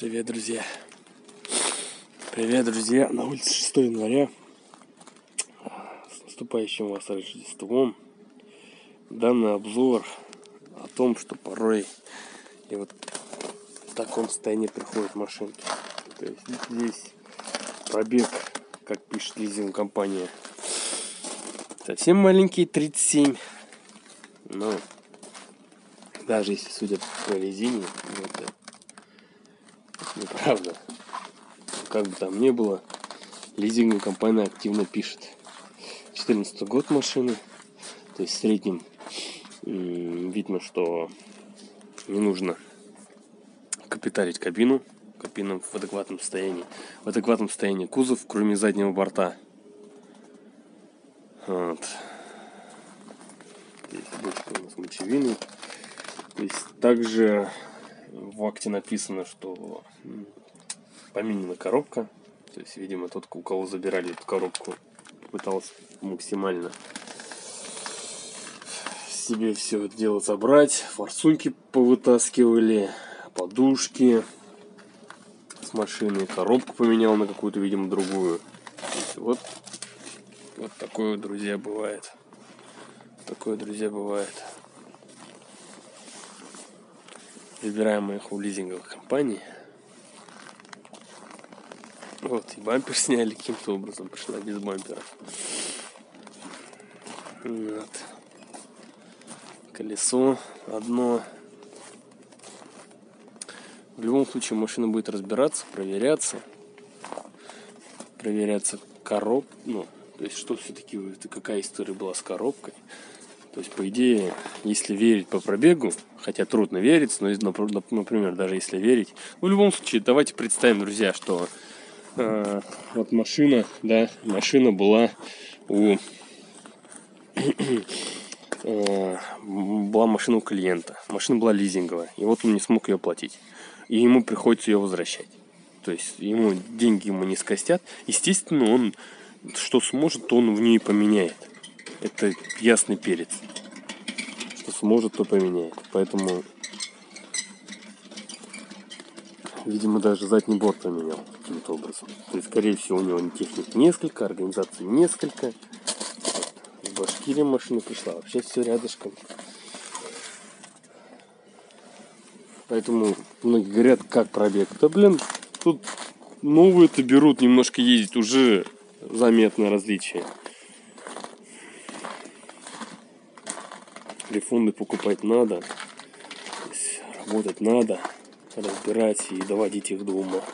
Привет, друзья. Привет, друзья. На улице 6 января. С наступающим вас Рождеством. Данный обзор о том, что порой и вот в таком состоянии приходят машинки. То есть здесь пробег, как пишет лизинг компания, совсем маленький, 37. Но даже если судя по резине, ну, это неправда. Как бы там ни было, лизинговая компания активно пишет. 14 год машины, то есть в среднем видно, что не нужно капиталить кабину, кабина в адекватном состоянии. В адекватном состоянии кузов, кроме заднего борта. Вот. Здесь бочка у нас мочевины. То есть также в акте написано, что поменена коробка. То есть, видимо, тот, у кого забирали эту коробку, пытался максимально себе все это дело забрать. Форсунки повытаскивали, подушки с машины, коробку поменял на какую-то, видимо, другую. Вот, вот такое, друзья, бывает. Такое, друзья, бывает. Выбираем их у лизинговых компаний. Вот, и бампер сняли каким-то образом, пришла без бампера. Вот. Колесо одно. В любом случае машина будет разбираться, проверяться. Проверяться короб, ну, то есть что все-таки, какая история была с коробкой. То есть, по идее, если верить по пробегу, хотя трудно верить, но, например, даже если верить, в любом случае, давайте представим, друзья, что э, вот машина, да, машина была у э, была машина у клиента, машина была лизинговая, и вот он не смог ее платить, и ему приходится ее возвращать. То есть ему деньги ему не скостят, естественно, он что сможет, то он в ней поменяет это ясный перец. Что сможет, то поменяет. Поэтому, видимо, даже задний борт поменял каким-то образом. То есть, скорее всего, у него техник несколько, организаций несколько. В Башкирии машина пришла, вообще все рядышком. Поэтому многие говорят, как пробег. Да блин, тут новые-то берут немножко ездить, уже заметное различие. Рефунды покупать надо, работать надо, разбирать и доводить их до ума.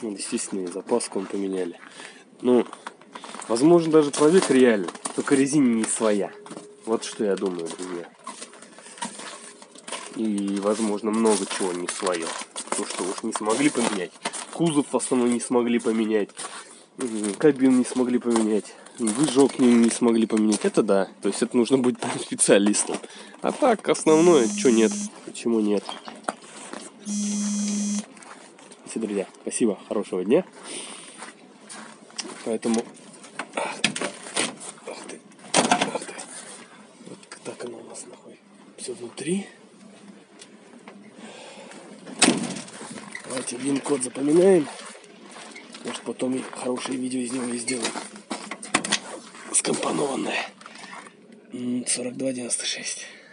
Ну, естественно, запаску он поменяли. Ну, возможно, даже пробег реально, только резина не своя. Вот что я думаю, друзья. И, возможно, много чего не свое. То, что уж не смогли поменять. Кузов в основном не смогли поменять. Кабину не смогли поменять движок не, не смогли поменять. Это да. То есть это нужно быть прям специалистом. А так, основное, что нет. Почему нет? Все, друзья, спасибо. Хорошего дня. Поэтому... Ах ты. Ах ты. Вот так оно у нас находится. Все внутри. Давайте вин-код запоминаем. Потом хорошее видео из него и сделаем скомпонованная. 42,96.